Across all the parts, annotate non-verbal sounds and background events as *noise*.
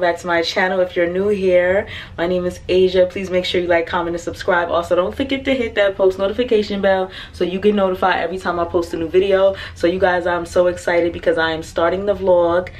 welcome back to my channel if you're new here my name is Aysia please make sure you like comment and subscribe also don't forget to hit that post notification bell so you get notified every time i post a new video so you guys i'm so excited because i am starting the vlog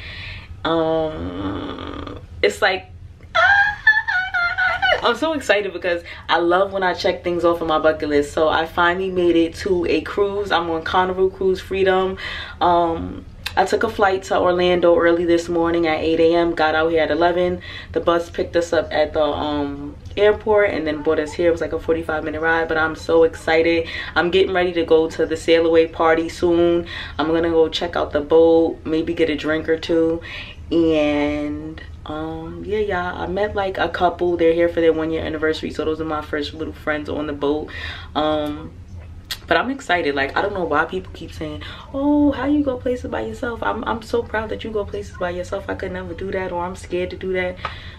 um it's like *laughs* I'm so excited because I love when I check things off of my bucket list. So I finally made it to a cruise. I'm on Carnival Cruise Freedom. Um, I took a flight to Orlando early this morning at 8 a.m. Got out here at 11. The bus picked us up at the um, airport and then brought us here. It was like a 45 minute ride, but I'm so excited. I'm getting ready to go to the sail away party soon. I'm gonna go check out the boat, maybe get a drink or two. And um yeah y'all i met like a couple they're here for their one year anniversary so those are my first little friends on the boat um but i'm excited like i don't know why people keep saying oh how you go places by yourself i'm, I'm so proud that you go places by yourself i could never do that or i'm scared to do that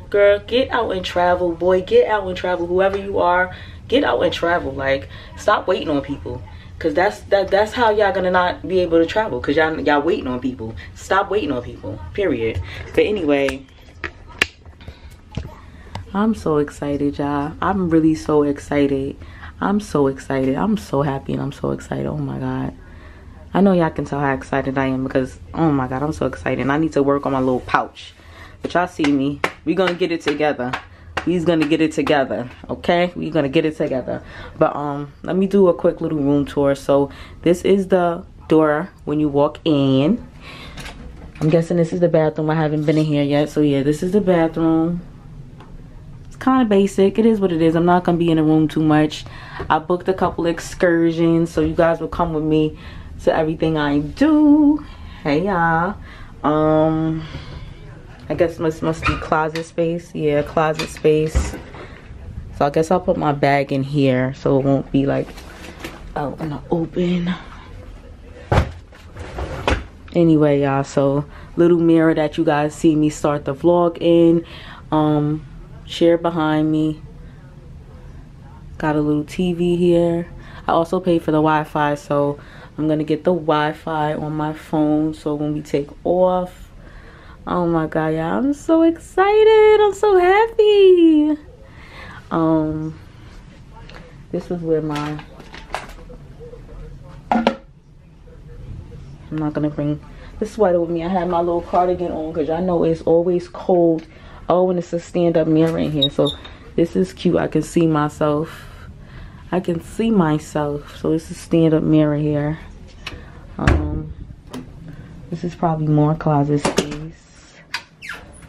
girl get out and travel boy get out and travel whoever you are get out and travel like stop waiting on people Cause that's that that's how y'all gonna not be able to travel. Cause y'all y'all waiting on people. Stop waiting on people. Period. But anyway, I'm so excited, y'all. I'm really so excited. I'm so excited. I'm so happy and I'm so excited. Oh my God. I know y'all can tell how excited I am because, oh my God, I'm so excited. I need to work on my little pouch. But y'all see me. we going to get it together. We's going to get it together. Okay? we going to get it together. But um, let me do a quick little room tour. So this is the door when you walk in. I'm guessing this is the bathroom. I haven't been in here yet. So yeah, this is the bathroom kind of basic. It is what it is. I'm not gonna be in the room too much. I booked a couple excursions so you guys will come with me to everything i do. Hey y'all. Um i guess must must be closet space. Yeah closet space. So i guess i'll put my bag in here so it won't be like out in the open. Anyway y'all so little mirror that you guys see me start the vlog in. Um chair behind me. Got a little TV here. I also paid for the Wi-Fi so I'm gonna get the Wi-Fi on my phone so when we take off oh my god y'all I'm so excited. I'm so happy. Um this is where my I'm not gonna bring the sweater with me I have my little cardigan on because I know it's always cold oh and it's a stand-up mirror in here. So this is cute. I can see myself. I can see myself. So this is stand-up mirror here. Um this is probably more closet space.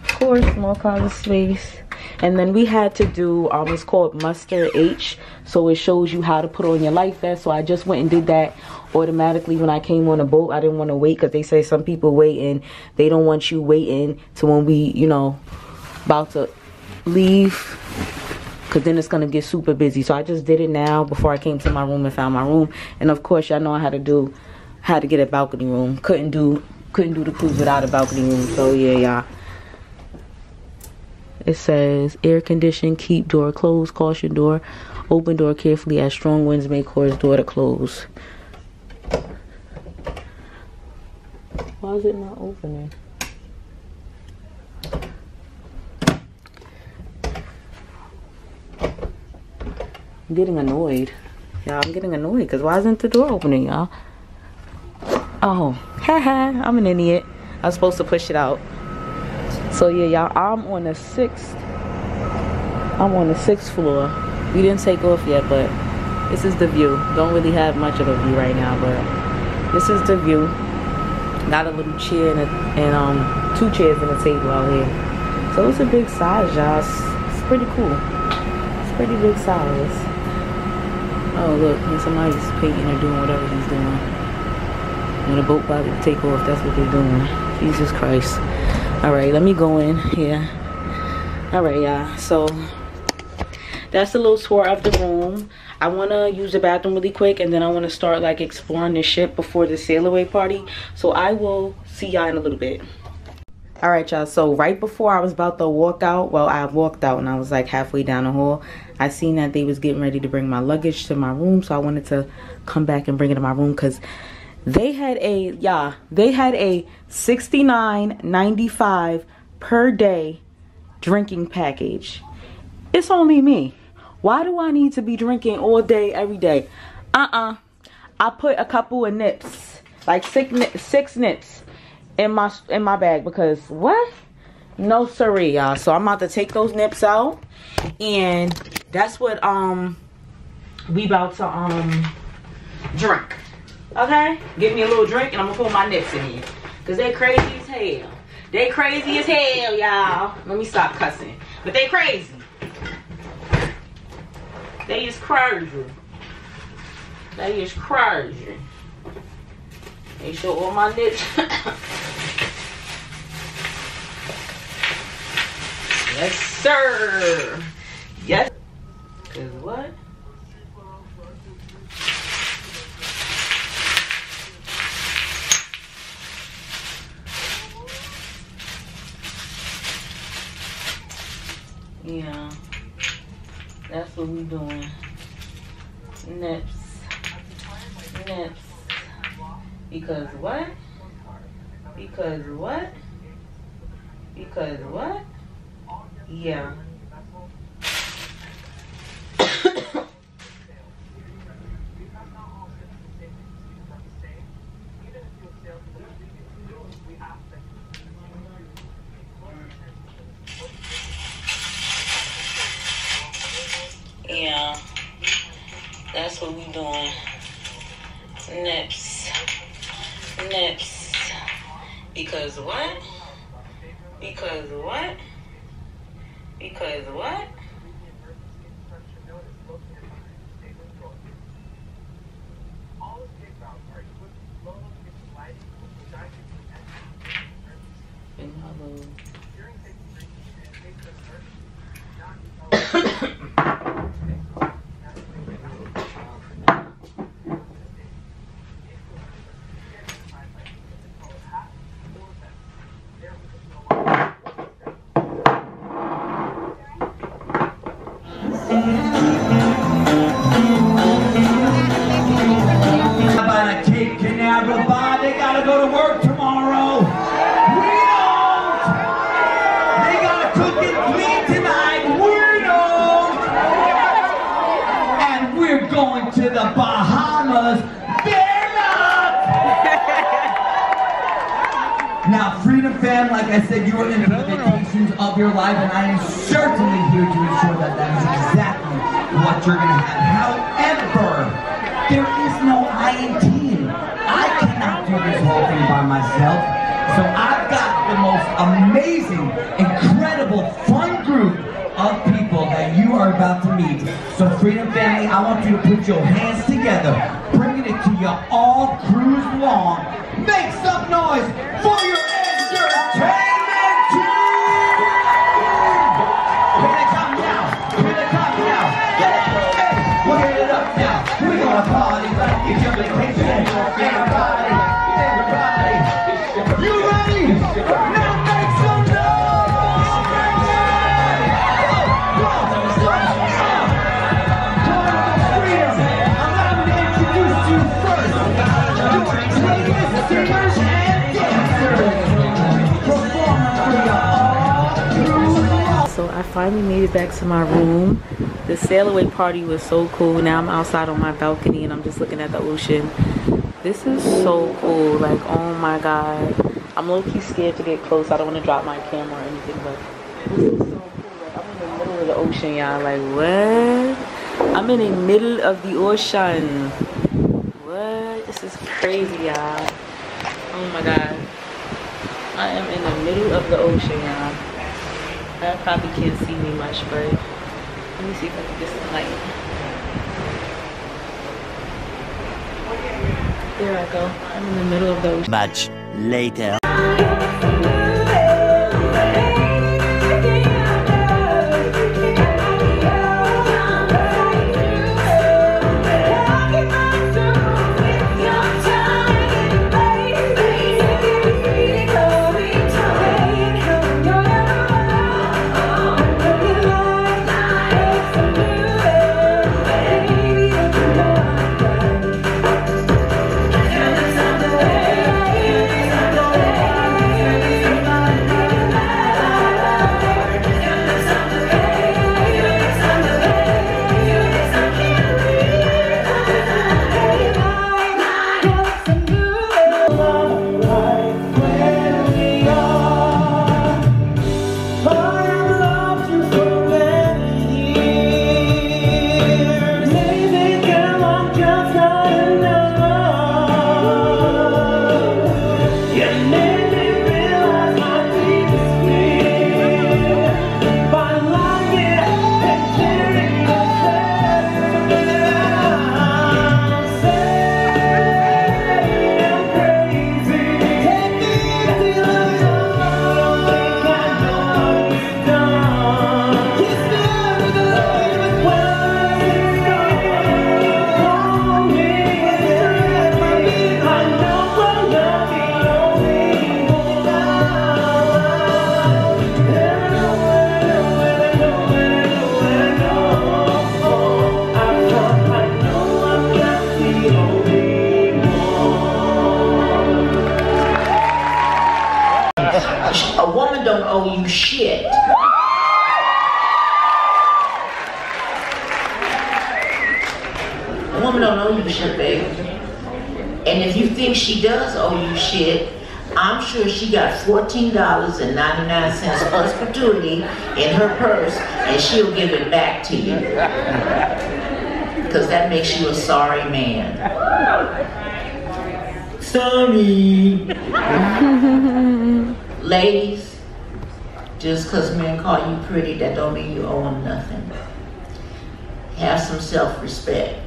Of course more closet space. And then we had to do um it's called muster h. So it shows you how to put on your life vest. So i just went and did that automatically when i came on a boat. I didn't want to wait because they say some people waiting they don't want you waiting to when we you know about to leave because then it's gonna get super busy. So i just did it now before i came to my room and found my room. And of course y'all know i had to do had to get a balcony room. Couldn't do couldn't do the cruise without a balcony room. So yeah y'all. It says air conditioned keep door closed caution door open door carefully as strong winds may cause door to close. Why is it not opening I'm getting annoyed. Yeah, I'm getting annoyed because why isn't the door opening, y'all? Oh, haha, *laughs* I'm an idiot. I was supposed to push it out. So yeah, y'all, I'm on the sixth. I'm on the sixth floor. We didn't take off yet, but this is the view. Don't really have much of a view right now, but this is the view. Got a little chair and, a, and um two chairs and a table out here. So it's a big size, y'all. It's, it's pretty cool. It's pretty big size. Oh, look, and somebody's painting or doing whatever he's doing. And the boat about to take off, that's what they're doing. Jesus Christ. All right, let me go in here. All right, y'all. So that's a little tour of the room. I want to use the bathroom really quick and then I want to start like exploring the ship before the sail away party. So I will see y'all in a little bit. All right, y'all. So right before I was about to walk out, well, I walked out and I was like halfway down the hall. I seen that they was getting ready to bring my luggage to my room. So I wanted to come back and bring it to my room because they had a, yeah, they had a $69.95 per day drinking package. It's only me. Why do I need to be drinking all day, every day? Uh-uh. I put a couple of nips, like six, six nips in my in my bag because what? No siree, y'all. So I'm about to take those nips out, and that's what um we about to um drink. Okay, give me a little drink, and I'm gonna put my nips in here because they crazy as hell. They crazy as hell, y'all. Let me stop cussing, but they crazy. They is crazy. They is crazy. Make sure all my nips. *coughs* yes, sir. Yes. Cause what? Yeah. That's what we doing. Nips. Nips. Because what? Because what? Because what? Yeah. yeah. That's what we doing. Nips. Nips. Because what? Because what? Because what? What you're gonna have. However, there is no I in team. I cannot do this whole thing by myself. So I've got the most amazing, incredible, fun group of people that you are about to meet. So Freedom Family, I want you to put your hands together, bringing it to you all cruise long. Make some noise for your finally made it back to my room. The sail away party was so cool. Now I'm outside on my balcony and I'm just looking at the ocean. This is so cool. Like, oh my god. I'm low key scared to get close. I don't want to drop my camera or anything, but this is so cool. Like, I'm in the middle of the ocean, y'all. Like, what? I'm in the middle of the ocean. What? This is crazy, y'all. Oh my god. I am in the middle of the ocean, y'all. I probably can't see me much, but let me see if I can get some light. There I go. I'm in the middle of those. Much later. She does owe you shit, I'm sure she got $14.99 plus gratuity in her purse, and she'll give it back to you. Because that makes you a sorry man. Sorry. *laughs* Ladies, just because men call you pretty, that don't mean you owe them nothing. Have some self-respect.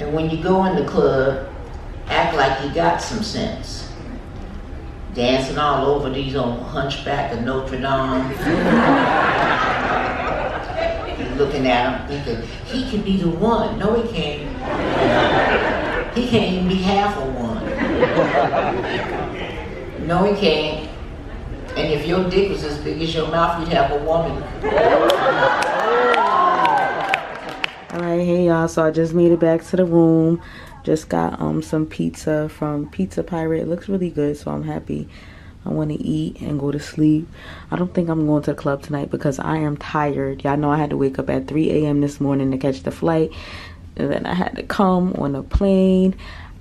And when you go in the club, act like you got some sense. Dancing all over these old hunchback of Notre Dame. Looking at him thinking, he could be the one. No, he can't. He can't even be half a one. No, he can't. And if your dick was as big as your mouth, you'd have a woman. All right, hey y'all. So I just made it back to the room. Just got um some pizza from Pizza Pirate. It looks really good, so I'm happy. I want to eat and go to sleep. I don't think I'm going to the club tonight because I am tired. Y'all know I had to wake up at 3 a.m. this morning to catch the flight. And then I had to come on a plane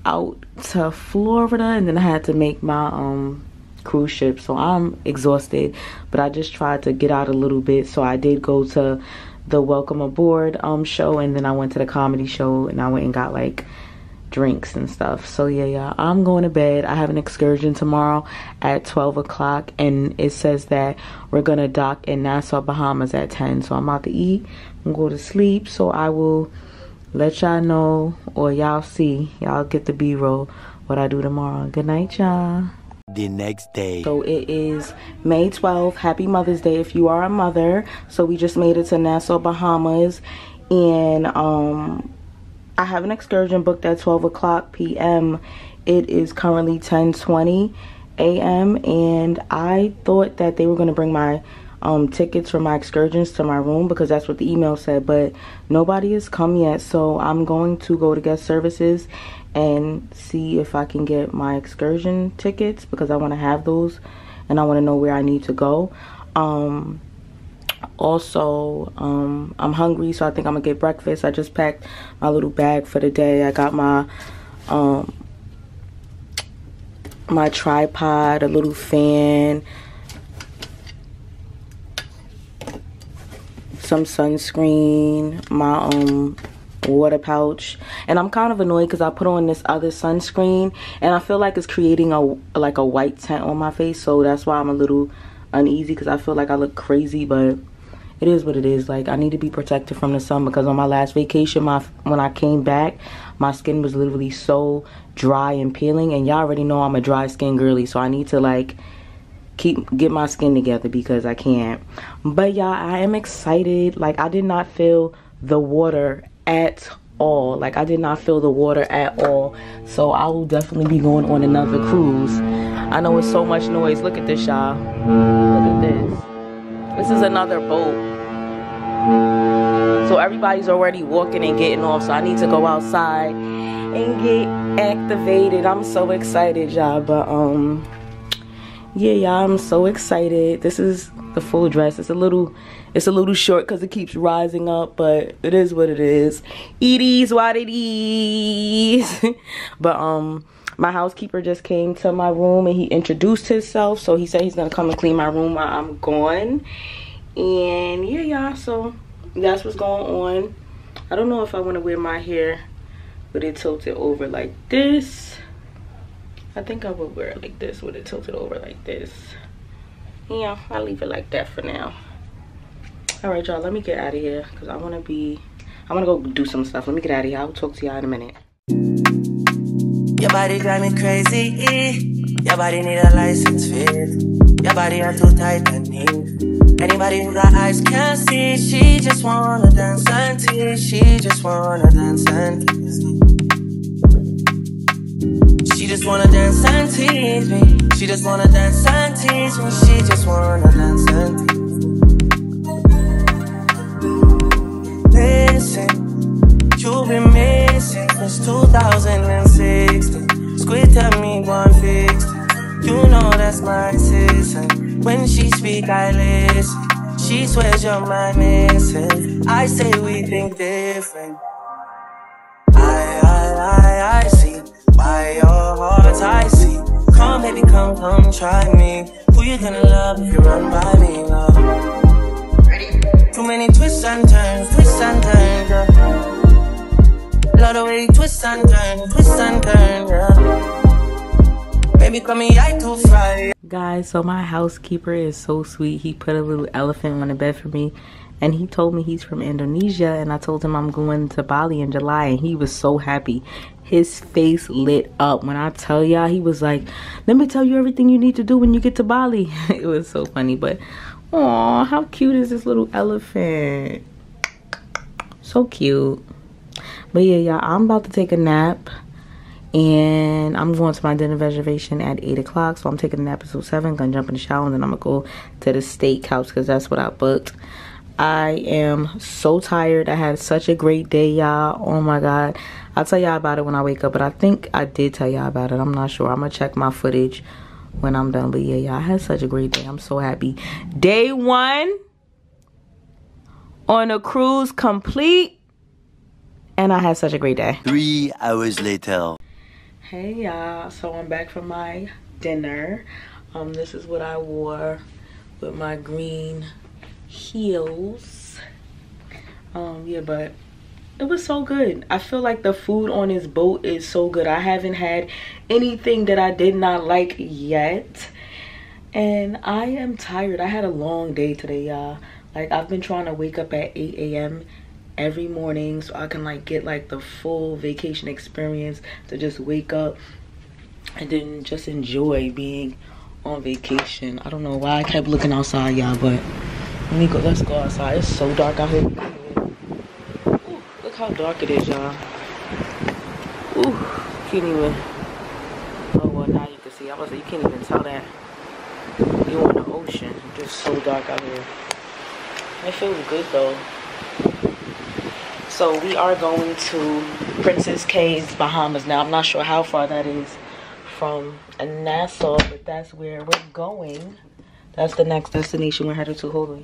out to Florida and then I had to make my um cruise ship. So I'm exhausted, but I just tried to get out a little bit. So I did go to the welcome aboard um show and then I went to the comedy show and I went and got like drinks and stuff. So yeah, yeah, I'm going to bed. I have an excursion tomorrow at 12 o'clock and it says that we're gonna dock in Nassau, Bahamas at 10. So I'm about to eat and go to sleep. So I will let y'all know or y'all see, y'all get the B-roll what I do tomorrow. Good night, y'all. The next day. So it is May 12th. Happy Mother's Day if you are a mother. So we just made it to Nassau, Bahamas. And um, I have an excursion booked at 12 o'clock p.m. It is currently 10:20 a.m. And I thought that they were going to bring my um, tickets for my excursions to my room because that's what the email said. But nobody has come yet. So I'm going to go to guest services and see if I can get my excursion tickets because I want to have those and I want to know where I need to go. Um, also, um, I'm hungry, so I think I'm gonna get breakfast. I just packed my little bag for the day. I got my um, my tripod, a little fan, some sunscreen, my um water pouch and i'm kind of annoyed because i put on this other sunscreen and i feel like it's creating a like a white tint on my face so that's why i'm a little uneasy because i feel like i look crazy but it is what it is. Like I need to be protected from the sun because on my last vacation, my when I came back, my skin was literally so dry and peeling, and y'all already know I'm a dry skin girly, so I need to like keep get my skin together because I can't. But y'all, I am excited. Like I did not feel the water at all. Like I did not feel the water at all. So I will definitely be going on another cruise. I know it's so much noise. Look at this, y'all. This is another boat. So everybody's already walking and getting off. So I need to go outside and get activated. I'm so excited, y'all. But um yeah, y'all, I'm so excited. This is the full dress. It's a little it's a little short because it keeps rising up, but it is what it is. It is what it is. *laughs* but um my housekeeper just came to my room and he introduced himself. So he said he's gonna come and clean my room while i'm gone. And yeah y'all so that's what's going on. I don't know if i want to wear my hair with it tilted over like this. I think i would wear it like this with it tilted over like this. Yeah i'll leave it like that for now. All right y'all let me get out of here because i want to be i want to go do some stuff. Let me get out of here. I'll talk to y'all in a minute your body drive me crazy. Your body need a license fit. Your body are too tight and neat. Anybody who got eyes can't see. She just wanna dance and tease. She just wanna dance and tease me. She just wanna dance and tease me. She just wanna dance and tease me. She just wanna dance and tease me. Listen, you've been since 2016. Squid tell me one fix. You know that's my season. When she speak, I listen. She swears you're my missing. I say we think different. I, I, I, I see. By your heart, I see. Come, baby, come, come, try me. Who you gonna love if you run by me, love? Baby, here, I too guys so my housekeeper is so sweet. He put a little elephant on the bed for me and he told me he's from indonesia and i told him i'm going to bali in july and he was so happy. His face lit up. When i tell y'all he was like let me tell you everything you need to do when you get to bali. *laughs* It was so funny but oh how cute is this little elephant? So cute. But yeah y'all i'm about to take a nap and I'm going to my dinner reservation at 8 o'clock. So I'm taking a nap until 7. Gonna jump in the shower and then I'm gonna go to the steakhouse because that's what I booked. I am so tired. I had such a great day, y'all. Oh my god. I'll tell y'all about it when I wake up, but I think I did tell y'all about it. I'm not sure. I'm gonna check my footage when I'm done. But yeah, y'all I had such a great day. I'm so happy. Day one on a cruise complete. And I had such a great day. Three hours later. Hey y'all, so I'm back from my dinner. Um, this is what I wore with my green heels. Um, yeah, but it was so good. I feel like the food on this boat is so good. I haven't had anything that I did not like yet. And I am tired. I had a long day today, y'all. Like I've been trying to wake up at 8 a.m every morning so I can like get like the full vacation experience to just wake up and then just enjoy being on vacation. I don't know why I kept looking outside, y'all, but let me go. Let's go outside. It's so dark out here. Ooh, look how dark it is, y'all. Ooh, can't even. Oh well, now you can see. I was like, you can't even tell that you're on the ocean. It's just so dark out here. It feels good though. So we are going to Princess Cays Bahamas now. I'm not sure how far that is from Nassau, but that's where we're going. That's the next destination we're headed to. Hold on,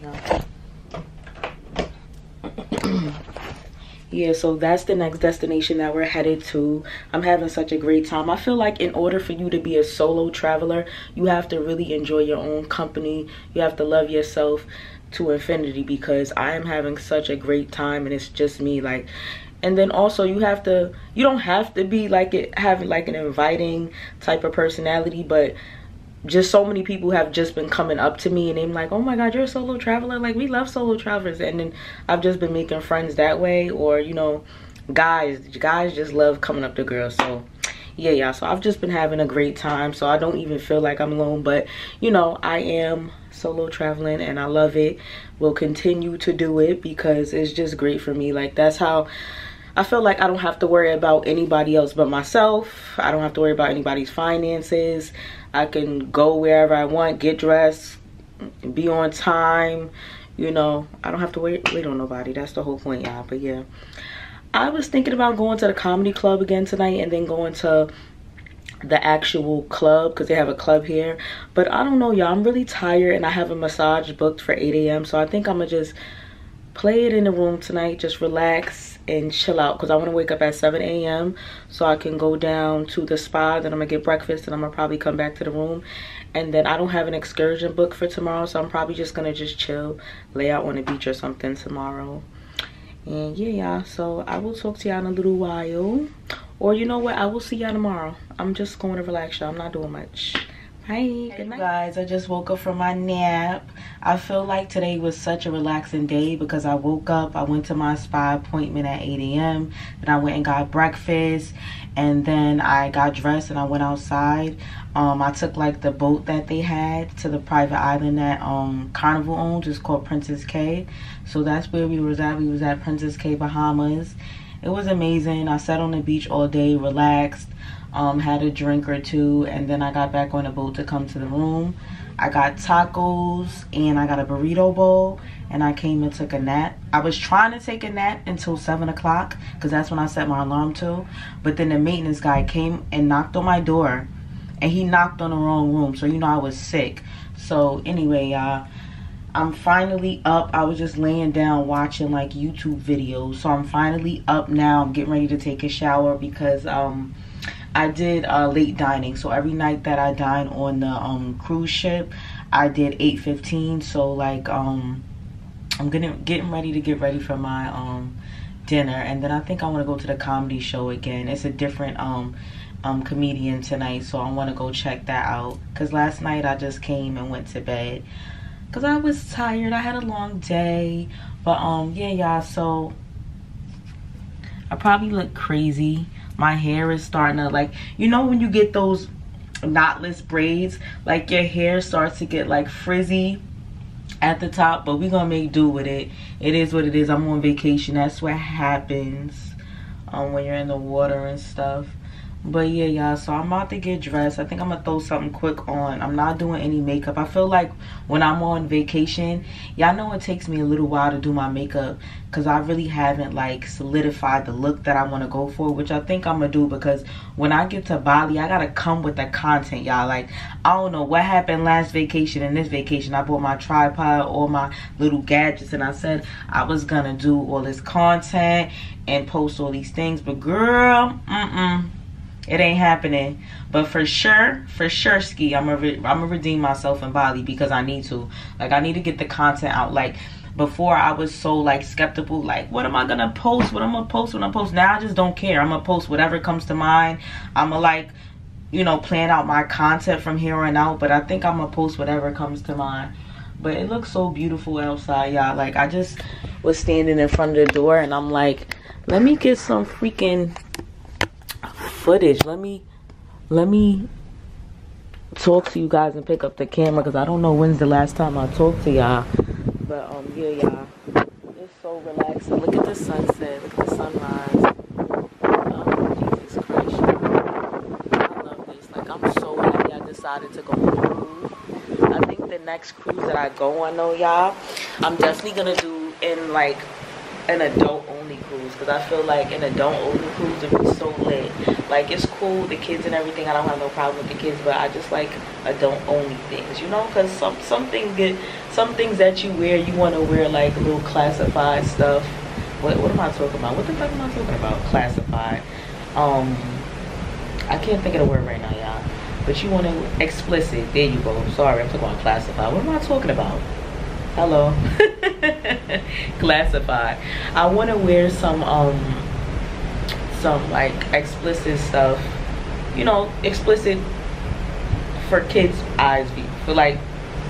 y'all. *clears throat* yeah, so that's the next destination that we're headed to. I'm having such a great time. I feel like in order for you to be a solo traveler, you have to really enjoy your own company. You have to love yourself to infinity because I am having such a great time and it's just me like and then also you have to you don't have to be like it having like an inviting type of personality but just so many people have just been coming up to me and they're like, oh my God, you're a solo traveler. Like we love solo travelers. And then I've just been making friends that way or, you know, guys, guys just love coming up to girls. So yeah, y'all. So I've just been having a great time. So I don't even feel like I'm alone. But, you know, I am solo traveling and I love it. Will continue to do it because it's just great for me. Like that's how I feel like I don't have to worry about anybody else but myself. I don't have to worry about anybody's finances. I can go wherever I want, get dressed, be on time. You know, I don't have to wait, wait on nobody. That's the whole point, y'all. But yeah, I was thinking about going to the comedy club again tonight and then going to the actual club because they have a club here but i don't know y'all i'm really tired and i have a massage booked for 8 a.m so i think i'm gonna just play it in the room tonight just relax and chill out because I want to wake up at 7 a.m. so I can go down to the spa. Then I'm to get breakfast and I'm to probably come back to the room. And then I don't have an excursion book for tomorrow. So I'm probably just to just chill, lay out on the beach or something tomorrow. And yeah, y'all. So I will talk to y'all in a little while. Or you know what? I will see y'all tomorrow. I'm just going to relax y'all. I'm not doing much. Hi, good night. guys, I just woke up from my nap. I feel like today was such a relaxing day because I woke up, I went to my spa appointment at 8 a.m. Then I went and got breakfast and then I got dressed and I went outside. Um, I took like the boat that they had to the private island that um, Carnival owns. It's called Princess K. So that's where we was at. We was at Princess K Bahamas. It was amazing. I sat on the beach all day, relaxed um, had a drink or two, and then I got back on the boat to come to the room. I got tacos and I got a burrito bowl and I came and took a nap. I was trying to take a nap until 7 o'clock because that's when I set my alarm to. But then the maintenance guy came and knocked on my door and he knocked on the wrong room. So, you know, I was sick. So, anyway, y'all. I'm finally up. I was just laying down watching like YouTube videos. So I'm finally up now. I'm getting ready to take a shower because um I did uh, late dining. So every night that I dine on the um, cruise ship, I did 8.15. So like um, I'm getting, getting ready to get ready for my um, dinner. And then I think I want to go to the comedy show again. It's a different um, um, comedian tonight. So I want to go check that out. Because last night I just came and went to bed. Because I was tired. I had a long day. But um, yeah, y'all. So I probably look crazy my hair is starting to like you know when you get those knotless braids like your hair starts to get like frizzy at the top but we're gonna make do with it it is what it is i'm on vacation that's what happens um, when you're in the water and stuff but yeah y'all so i'm about to get dressed. I think i'm gonna throw something quick on. I'm not doing any makeup. I feel like when i'm on vacation y'all know it takes me a little while to do my makeup because i really haven't like solidified the look that i want to go for which i think i'm gonna do because when i get to bali i gotta come with the content y'all. Like i don't know what happened last vacation and this vacation. I bought my tripod all my little gadgets and i said i was gonna do all this content and post all these things. But girl mm-mm it ain't happening. But for sure, for sure, ski, I'm gonna I'm gonna redeem myself in Bali because I need to. Like I need to get the content out. Like before I was so like skeptical, like what am I gonna post? What am I'm gonna post? What I'm gonna post? Now I just don't care. I'm gonna post whatever comes to mind. I'm gonna like, you know, plan out my content from here on out. But I think I'm gonna post whatever comes to mind. But it looks so beautiful outside, y'all. Like I just was standing in front of the door and I'm like, let me get some freaking footage. Let me let me talk to you guys and pick up the camera because I don't know when's the last time I talked to y'all. But um yeah y'all. It's so relaxing. Look at the sunset. Look at the sunrise. Oh Jesus Christ. I love this. Like I'm so happy I decided to go on a cruise. I think the next cruise that I go on though, y'all, I'm definitely gonna do in like an adult only cruise because I feel like an adult only cruise would be so lit. Like it's cool, the kids and everything. I don't have no problem with the kids, but I just like adult only things, you know? Because some some things get some things that you wear, you want to wear like little classified stuff. What what am I talking about? What the fuck am I talking about? Classified. Um, I can't think of the word right now, y'all. But you want to explicit. There you go. Sorry, I'm talking about classified. What am I talking about? Hello *laughs* classified i want to wear some um some like explicit stuff you know explicit for kids' eyes view, for like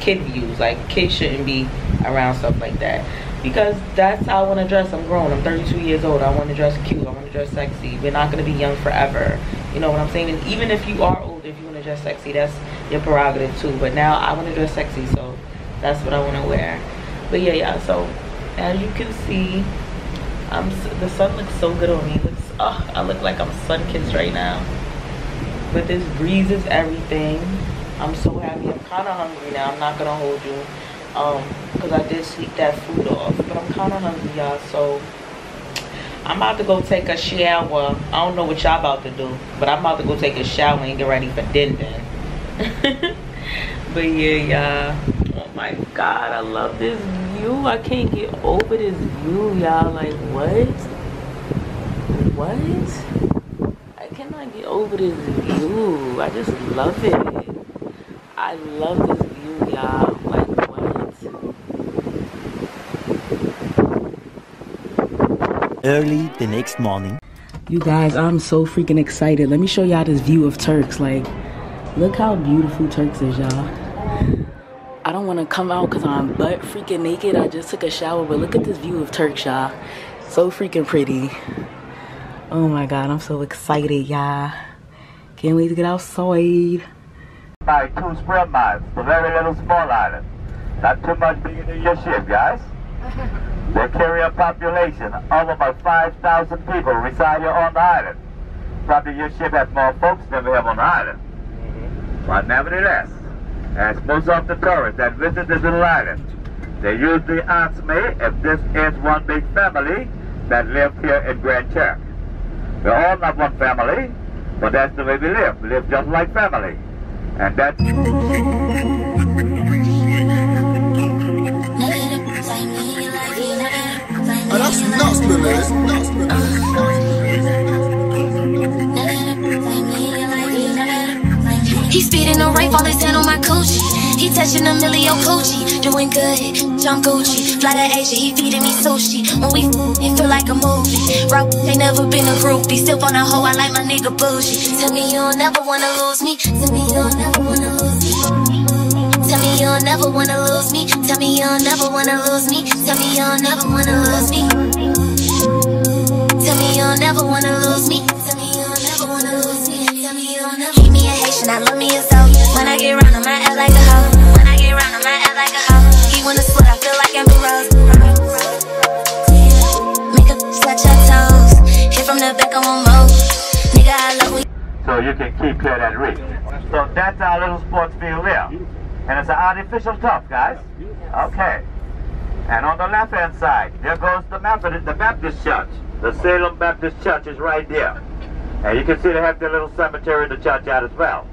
kid views. Like kids shouldn't be around stuff like that because that's how I want to dress. I'm grown. I'm 32 years old. I want to dress cute. I want to dress sexy. We're not going to be young forever. You know what I'm saying? And even if you are older, if you want to dress sexy, that's your prerogative too. But now I want to dress sexy, so that's what I want to wear. But yeah, yeah. So as you can see, I'm the sun looks so good on me. It looks, oh, I look like I'm sun kissed right now. But this breeze is everything. I'm so happy. I'm kind of hungry now. I'm not gonna hold you um because i did sleep that food off but i'm kind of hungry y'all so i'm about to go take a shower i don't know what y'all about to do but i'm about to go take a shower and get ready for dinner *laughs* but yeah y'all my god i love this view i can't get over this view y'all like what what i cannot get over this view i just love it i love this view y'all Like, what? Early the next morning. You guys, I'm so freaking excited. Let me show y'all this view of Turks. Like, look how beautiful Turks is, y'all. I don't want to come out because I'm butt freaking naked. I just took a shower, but look at this view of Turks, y'all. So freaking pretty. Oh my god, I'm so excited, y'all. Can't wait to get outside. By two square miles, the very little small island. Not too much being in your ship, guys. *laughs* They carry a population of about 5,000 people reside here on the island. Probably your ship has more folks than we have on the island. Mm-hmm. But nevertheless, as most of the tourists that visit this little island, they usually ask me if this is one big family that live here in Grand Turk. We're all not one family, but that's the way we live. We live just like family. And that's... Oh, that's nuts, man. Speeding on right, fall his hand on my coochie. He touching a million coochie, doing good. John Gucci, fly to Asia, he feeding me sushi. When we it feel like a movie. Rock ain't never been a groupie, still on a hoe. I like my nigga bougie. Tell me you'll never wanna lose me. Tell me you'll never wanna lose me. Tell me you'll never wanna lose me. Tell me you'll never wanna lose me. Tell me you'll never wanna lose me. Tell me you'll never wanna lose me. Keep me a Haitian, I love me. When I get round, I act like a hoe. When I get round, I act like a hoe. He wanna I feel like Amber Rose. Make a touch her toes. Hit from the back, move. Nigga, I love. So you can keep clear that reef. So that's our little sports field there. And it's an artificial turf, guys. Okay. And on the left-hand side, there goes the Methodist, the Baptist Church. The Salem Baptist Church is right there. And you can see they have their little cemetery in the churchyard as well.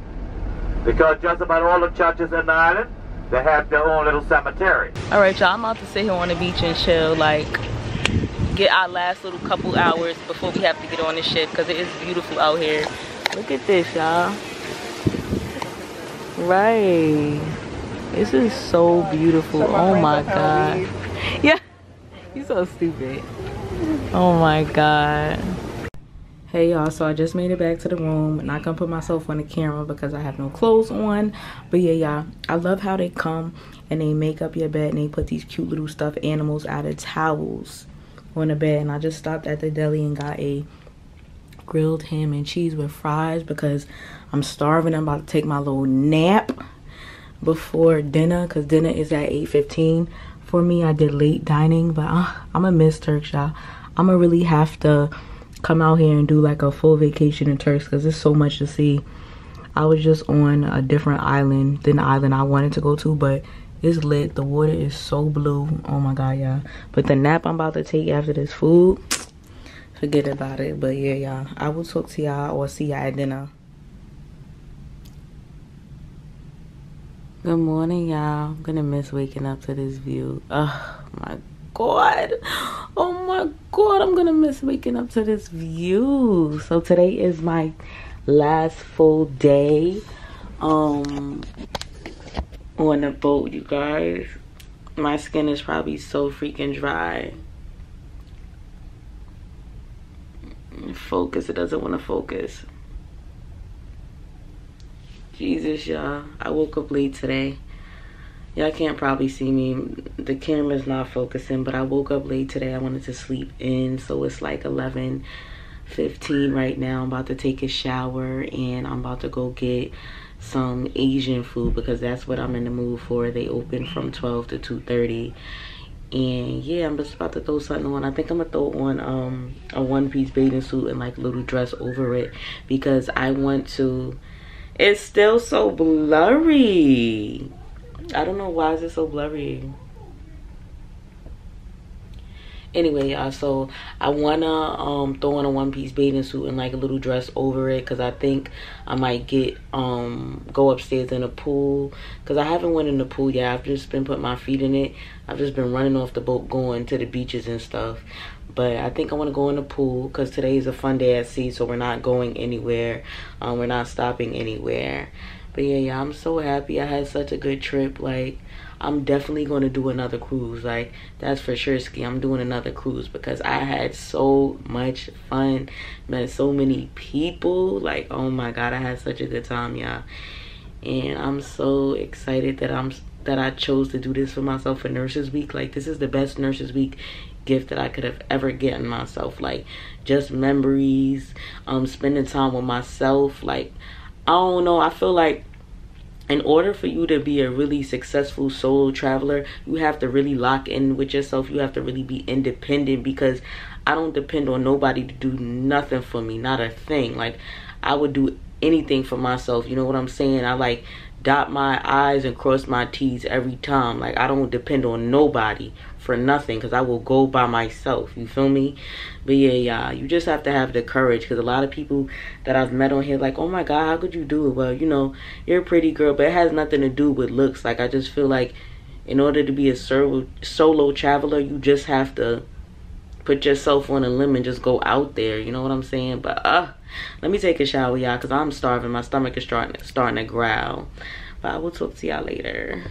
Because just about all the churches in the island, they have their own little cemetery. All right, y'all, I'm about to sit here on the beach and chill, like, get our last little couple hours before we have to get on the ship because it is beautiful out here. Look at this, y'all. Right. This is so beautiful. Oh my god. *laughs* Yeah. You're so stupid. Oh my god. Hey y'all, so I just made it back to the room. Not gonna put myself on the camera because I have no clothes on. But yeah, y'all, I love how they come and they make up your bed and they put these cute little stuffed animals out of towels on the bed. And I just stopped at the deli and got a grilled ham and cheese with fries because I'm starving. I'm about to take my little nap before dinner because dinner is at 8.15 for me i did late dining but uh, i'm a miss turks y'all i'm gonna really have to come out here and do like a full vacation in turks because there's so much to see. I was just on a different island than the island i wanted to go to but it's lit. The water is so blue. Oh my god y'all. But the nap i'm about to take after this food *tsk* forget about it. But yeah y'all. I will talk to y'all or see y'all at dinner. Good morning, y'all. I'm gonna miss waking up to this view. Oh my god. Oh my god, I'm gonna miss waking up to this view. So today is my last full day um on the boat, you guys. My skin is probably so freaking dry. Focus, it doesn't want to focus. Jesus, y'all. I woke up late today. Y'all can't probably see me. The camera's not focusing, but I woke up late today. I wanted to sleep in, so it's like 11 15 right now. I'm about to take a shower and I'm about to go get some Asian food because that's what I'm in the mood for. They open from 12 to 2.30 and yeah i'm just about to throw something on i think i'm gonna throw on um a one-piece bathing suit and like a little dress over it because i want to it's still so blurry i don't know why is it so blurry. Anyway y'all so i wanna um throw on a one-piece bathing suit and like a little dress over it because i think i might get um go upstairs in a pool. Because i haven't went in the pool yet. I've just been putting my feet in it. I've just been running off the boat going to the beaches and stuff. But i think i want to go in the pool because today is a fun day at sea so we're not going anywhere. Um we're not stopping anywhere but yeah yeah i'm so happy i had such a good trip like I'm definitely going to do another cruise. Like, that's for sure, Ski. I'm doing another cruise because I had so much fun. Met so many people. Like, oh my God, I had such a good time, y'all. And I'm so excited that I'm that I chose to do this for myself for Nurses Week. Like, this is the best Nurses Week gift that I could have ever given myself. Like, just memories, um, spending time with myself. Like, I don't know. I feel like in order for you to be a really successful solo traveler, you have to really lock in with yourself. You have to really be independent because I don't depend on nobody to do nothing for me, not a thing. Like I would do anything for myself. You know what I'm saying? I like dot my I's and cross my T's every time. Like I don't depend on nobody for nothing because I will go by myself. You feel me? But yeah, yeah, you just have to have the courage because a lot of people that I've met on here, like, oh my God, how could you do it? Well, you know, you're a pretty girl, but it has nothing to do with looks. Like, I just feel like in order to be a solo, solo traveler, you just have to put yourself on a limb and just go out there. You know what I'm saying? But uh, let me take a shower, y'all, because I'm starving. My stomach is starting, starting to growl. But I will talk to y'all later.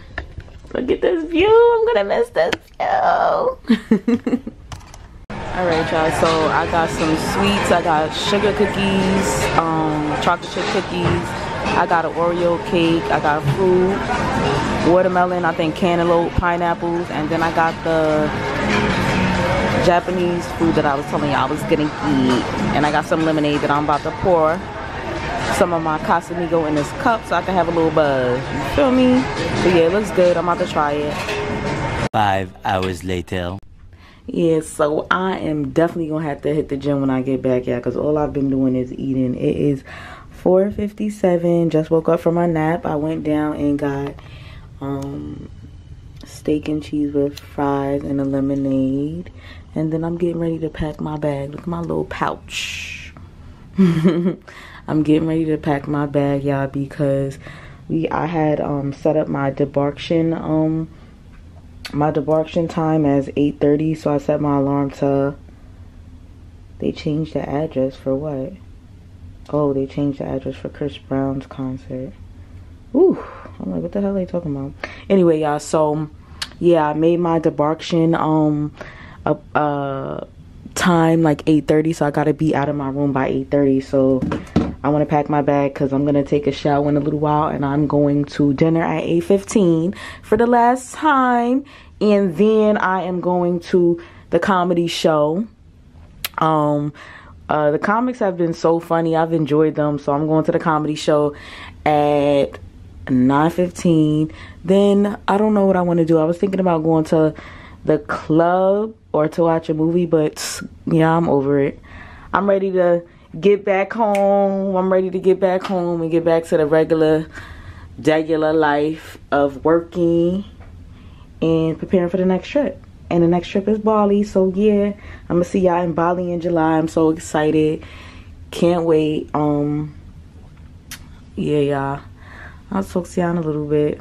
Look at this view. I'm gonna miss this view. *laughs* Alright y'all, so I got some sweets. I got sugar cookies, um, chocolate chip cookies. I got an Oreo cake. I got fruit, watermelon, I think cantaloupe, pineapples, and then I got the Japanese food that I was telling y'all I was gonna eat. And I got some lemonade that I'm about to pour some of my Casamigo in this cup so I can have a little buzz. You feel me? But yeah, it looks good. I'm about to try it. Five hours later. Yeah, so I am definitely gonna have to hit the gym when I get back, yeah, because all I've been doing is eating. It is 4.57, just woke up from my nap. I went down and got um, steak and cheese with fries and a lemonade. And then I'm getting ready to pack my bag. Look at my little pouch. *laughs* I'm getting ready to pack my bag, y'all, because we I had um set up my debarkation um my debarkation time as 8:30, so I set my alarm to they changed the address for what? Oh, they changed the address for Chris Brown's concert. Ooh, I'm like, what the hell are they talking about? Anyway, y'all, so yeah, I made my debarkation um a uh time like 8:30, so I gotta be out of my room by 8:30. So I want to pack my bag because I'm to take a shower in a little while and I'm going to dinner at 8.15 for the last time. And then I am going to the comedy show. Um, uh, the comics have been so funny. I've enjoyed them. So I'm going to the comedy show at 9.15. Then I don't know what I want to do. I was thinking about going to the club or to watch a movie. But yeah, I'm over it. I'm ready to get back home. I'm ready to get back home and get back to the regular, regular life of working and preparing for the next trip. And the next trip is Bali. So yeah, I'm gonna see y'all in Bali in July. I'm so excited. Can't wait. Um yeah, y'all. I'll talk to y'all in a little bit.